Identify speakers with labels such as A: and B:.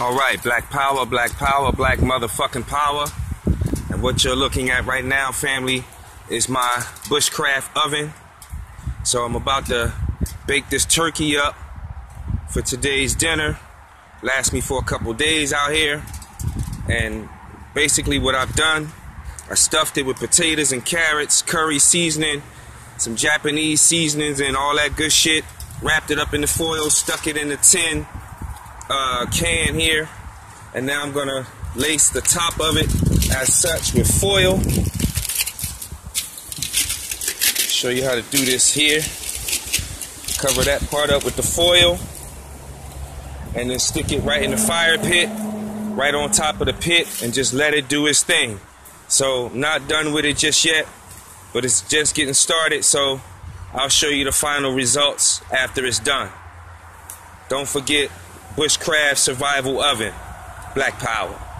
A: All right, black power, black power, black motherfucking power. And what you're looking at right now, family, is my bushcraft oven. So I'm about to bake this turkey up for today's dinner. Last me for a couple days out here. And basically what I've done, I stuffed it with potatoes and carrots, curry seasoning, some Japanese seasonings and all that good shit. Wrapped it up in the foil, stuck it in the tin uh, can here. And now I'm gonna lace the top of it as such with foil. Show you how to do this here. Cover that part up with the foil. And then stick it right in the fire pit, right on top of the pit, and just let it do its thing. So, not done with it just yet, but it's just getting started. So, I'll show you the final results after it's done. Don't forget, Bushcraft Survival Oven, Black Power.